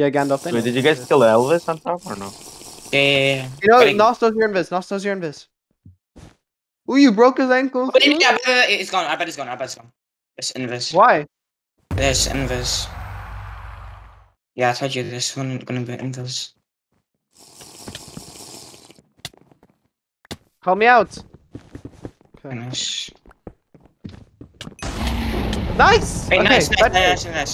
Yeah, Gandalf. Wait, did you guys kill Elvis on top or no? Yeah, yeah, yeah. You know, Getting- Nos does your invis. Nos does your invis. Ooh, you broke his ankle? But it, yeah, it's gone. I bet it's gone. I bet it's gone. It's invis. Why? It's invis. Yeah, I told you this one gonna be invis. Help me out. Okay. Finish. Nice. Hey, okay, nice, nice, nice, nice.